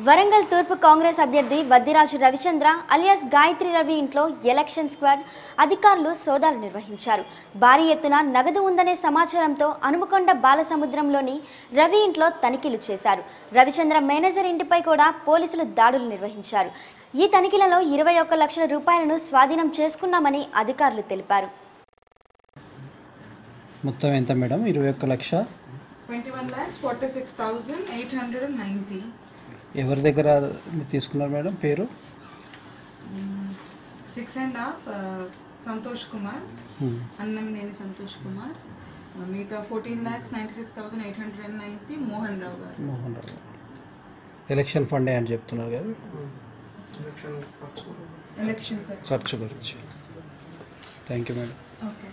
వరంగల్ తూర్పు కాంగ్రెస్ అభ్యర్థి వద్దిరాజు రవిచంద్ర అలియాస్ గాయత్రి రవి ఇంట్లో ఎలక్షన్ స్క్వాడ్ అధికారులు సోదాలు నిర్వహించారు. భారీ ఎత్తున నగదు ఉందనే సమాచారంతో అనుమకొండ బాలసముద్రంలోని రవి ఇంట్లో తనిఖీలు చేశారు. రవిచంద్ర మేనేజర్ ఇంటిపై కూడా పోలీసులు దాడులు నిర్వహించారు. ఈ తనిఖీలలో ఇరవై ఒక్క లక్షల రూపాయలను స్వాధీనం చేసుకున్నామని అధికారులు తెలిపారు. మొత్తం ఎంత మేడం? ఇరవై ఒక్క లక్ష? Twenty one lakhs forty six thousand eight hundred and ninety ఎవరి దగ్గర మీరు తీసుకున్నారు మేడం పేరు? Six and half Santosh Kumar. Hmm. Annamineni Santosh Kumar. మిగతా fourteen lakhs ninety six thousand eight hundred and ninety Mohan Rao garu. Mohan Rao election funday అని చెప్తున్నారు కదా? Election ఖర్చు. ఖర్చు. గురించి. Thank you madam okay.